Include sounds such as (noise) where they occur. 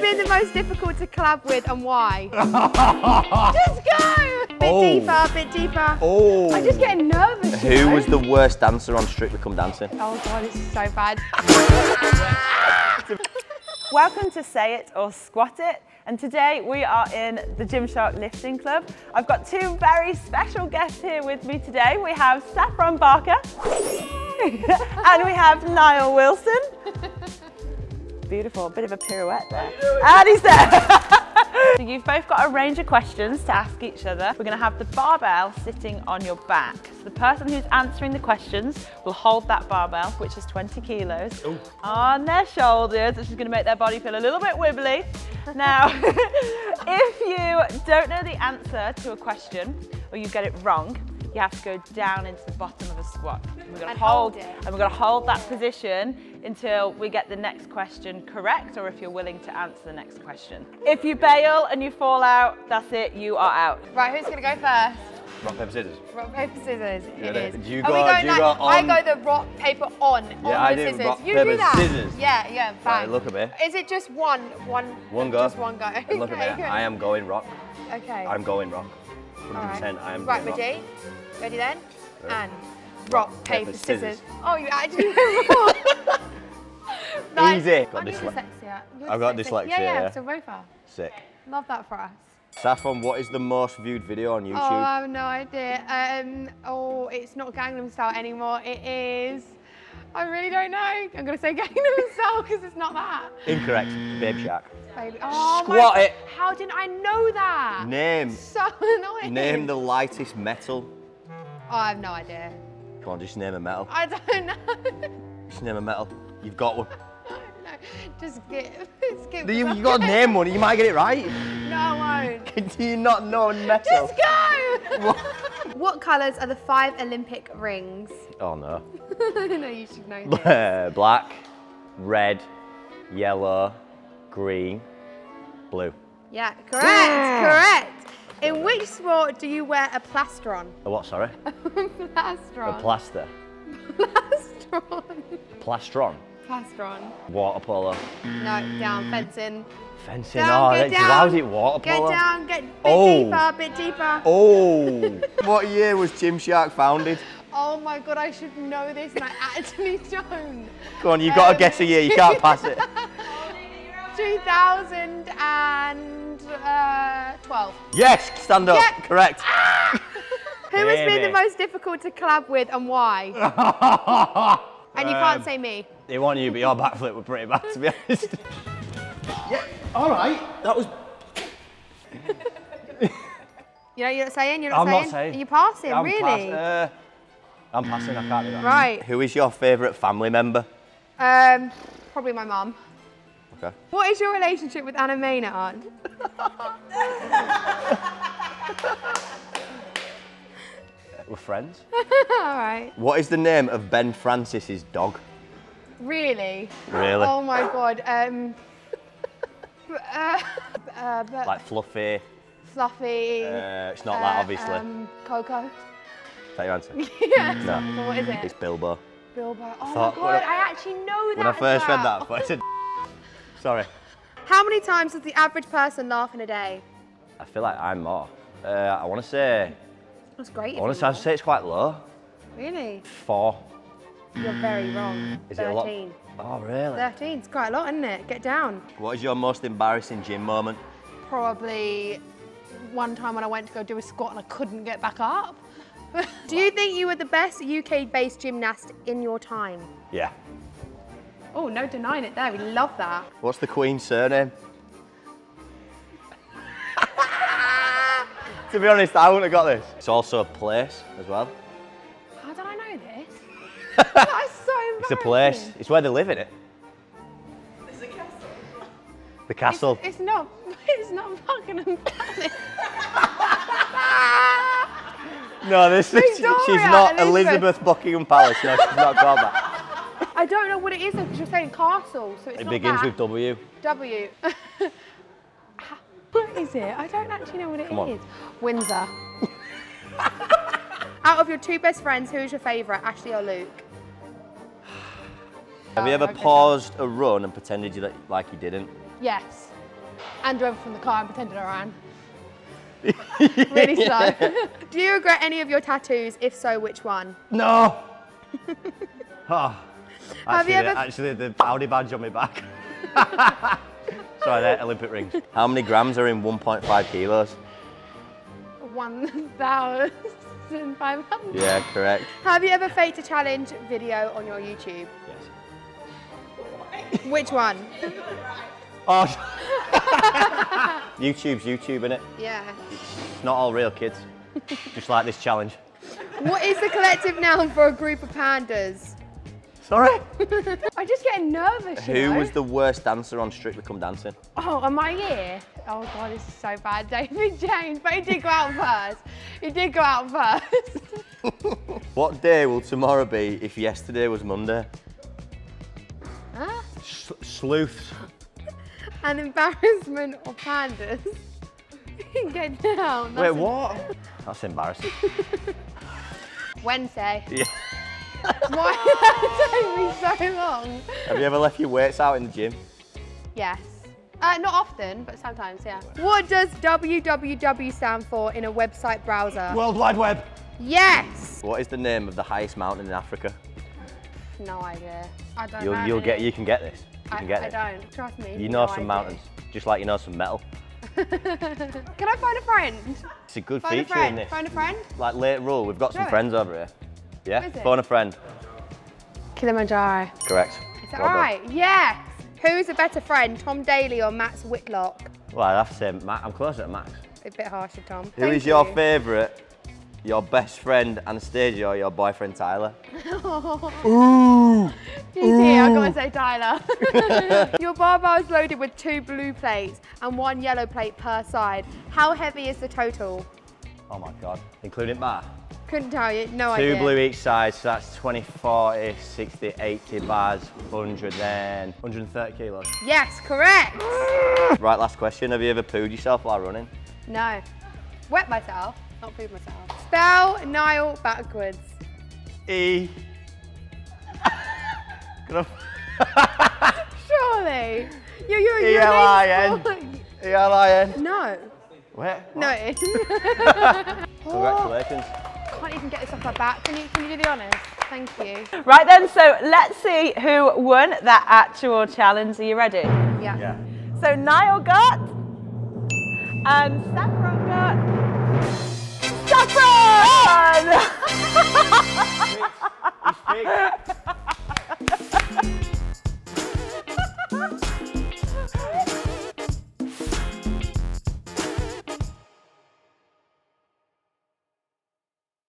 been the most difficult to collab with and why? (laughs) just go! Bit Oh. deeper, bit deeper. Oh. I'm just getting nervous. you Who know? was the worst dancer on Strictly Come Dancing? Oh god, this is so bad. (laughs) Welcome to Say It or Squat It. And today we are in the Gymshark Lifting Club. I've got two very special guests here with me today. We have Saffron Barker (laughs) and we have Nile Wilson. Beautiful, bit of a pirouette there. And he's there. so you've both got a range of questions to ask each other. We're gonna have the barbell sitting on your back. So the person who's answering the questions will hold that barbell, which is 20 kilos, on their shoulders, which is gonna make their body feel a little bit wibbly. Now, (laughs) if you don't know the answer to a question or you get it wrong, you have to go down into the bottom of a squat. And we're gonna And hold, hold it. and we're gonna hold that position until we get the next question correct or if you're willing to answer the next question. If you bail and you fall out, that's it, you are out. Right, who's gonna go first? Rock, paper, scissors. Rock, paper, scissors. It Yeah, is. do you Are we go- going do you like, go I go the rock, paper on. on Yeah, I the do scissors. rock, you paper, do that. scissors. Yeah, yeah, fine. Right, look at me. Is it just one, one? One go. Just one go. And look (laughs) okay, at me. good. I am going rock. Okay. I'm going rock. 100%. All right. I am Right, rock. Ready then? And rock, paper, paper, scissors. scissors. Oh, you actually (laughs) went. (laughs) Easy. Got I need dysle- dyslexia. You're I've got dyslexia, Yeah, yeah, so both are. Sick. Love that for us. Saffron, what is the most viewed video on YouTube? Oh, I have no idea. Um, oh, it's not Gangnam Style anymore. It is. I really don't know. I'm gonna say (laughs) Gangnam Style because it's not that. Incorrect. Baby Shark. Baby. Oh Squat my it. How didn't I know that? Name. So annoying. Name the lightest metal. Oh, I have no idea. Come on, just name a metal. I don't know. Just name a metal. You've got one. (laughs) no, just skip. (laughs) skip. You, you got to name one. You might get it right. No, I won't. Do you not know metal? Just go. What colours are the five Olympic rings? Oh no. (laughs) no, you should know this. (laughs) Black, red, yellow, green, blue. Yeah, correct, correct. In which sport do you wear a plastron? A what, sorry? a (laughs) plastron. A plaster. plastron. Plastron. Plastron. Water polo. No, down, mm. fencing. Fencing. Down, oh, get that's- down. why was it water Get down, get bit Oh. deeper, bit deeper. Oh. (laughs) what year was Gymshark founded? Oh my god, I should know this and I actually (laughs) don't. Come on, you've got to Um, guess a year. You can't pass it. (laughs) 2012. Uh, yes, stand up. Yeah. Correct. Ah! Who has been the most difficult to collab with and why? And you Um, can't say me. They want you, but your backflip were pretty bad, to be honest. (laughs) yeah, all right. That was. (laughs) You know, you're not saying, you're not I'm saying. not saying. Are you passing, I'm really? pass- uh, I'm passing. I can't do that. Right. Who is your favourite family member? Um, probably my mum. Okay. What is your relationship with Anna Maynard? (laughs) We're friends. Right. What is the name of Ben Francis's dog? Really? Really? Oh my god. Um, (laughs) uh, uh, but Like Fluffy. Fluffy. Uh, it's not that, uh, obviously. Um, Coco. Is that your answer? (laughs) yeah. No. So what is it? It's Bilbo. Bilbo. Oh thought- my god, I- I, actually know that. When I first read well. that, I thought said. (laughs) Sorry. How many times does the average person laugh in a day? I feel like I'm more. Uh, I want to say. That's great. I want to I'd say it's quite low. Know. Really? Four. You're very wrong. Is it a lot? 13. Oh, really? 13. It's quite a lot, isn't it? Get down. What is your most embarrassing gym moment? Probably one time when I went to go do a squat and I couldn't get back up. (laughs) do you think you were the best UK-based gymnast in your time? Yeah. Oh, no denying it there. We love that. What's the Queen's surname? (laughs) to be honest, I wouldn't have got this. It's also a place as well. So It's a place. It's where they live in it. There's a castle. The castle. It's, it's not. (laughs) It's not Buckingham Palace. no, this is, she's not Elizabeth. Elizabeth Buckingham Palace. No, she's not called that. I don't know what it is because you're saying castle, so it's It not begins that. with W. W. (laughs) what is it? I don't actually know what it is. Come on. Windsor. (laughs) Out of your two best friends, who's your favourite, Ashley or Luke? Have you ever paused a run and pretended you, like you didn't? Yes. and drove from the car and pretended I ran. (laughs) really slow. (laughs) Do you regret any of your tattoos? If so, which one? No. (laughs) oh, Have you actually, ever- actually, the Audi badge on my back. Sorry, they're Olympic rings. How many grams are in 1.5 kilos? 1,500. Yeah, correct. Have you ever faked a challenge video on your YouTube? Yes. Which one? Oh. (laughs) YouTube's YouTube, innit? Yeah. It's not all real kids. Just like this challenge. What is the collective noun for a group of pandas? Sorry? (laughs) I'm just getting nervous. you Who know? was the worst dancer on Strictly Come Dancing? Oh, am I here? Oh god, this is so bad. (laughs) David James, but he did go out first. He did go out first. What day will tomorrow be if yesterday was Monday? S- sleuths. An embarrassment of pandas. (laughs) Get down. Wait, what? (laughs) That's embarrassing. Wednesday. Yeah. (laughs) Why did that take me so long? Have you ever left your weights out in the gym? Yes. Uh, not often, but sometimes, yeah. What does www stand for in a website browser? World Wide Web. Yes. What is the name of the highest mountain in Africa? No idea. I don't You'll, know. you'll get, you can get this. You I, can get I it. don't. Trust me. You know no some idea. mountains, just like you know some metal. (laughs) Can I find a friend? It's a good Phone a feature friend. in this. Phone a friend. Like late rule, we've got some it. friends over here. Yeah? Who is it? Phone a friend. Kilimanjaro. Correct. Is that Well done. right? Yes. Who's a better friend, Tom Daley or Max Whitlock? Well, I have to say, Ma- I'm closer to Max. A bit harsher, Tom. Who is Thank your you. favourite? Your best friend Anastasia or your boyfriend Tyler? (laughs) He's here, I've got to say Tyler. (laughs) (laughs) Your barbell is loaded with two blue plates and one yellow plate per side. How heavy is the total? Oh my god. Including bar? Couldn't tell you, no Two idea. blue each side, so that's 20, 40, 60, 80 bars, 100 then, 130 kilos. Yes, correct. Right, last question. Have you ever pooed yourself while running? No. Wet myself, not food myself. Spell Nile backwards. E. Can (laughs) I- Surely. You, you, you E-L-I-N. E-L-I-N. No. Where? No. What? it- (laughs) Congratulations. Oh, can't even get this off my back. Can you, can you do the honours? Thank you. Right then, so let's see who won that actual challenge. Are you ready? Yeah. Yeah. So Nile got um, and Saffron got Saffron! He's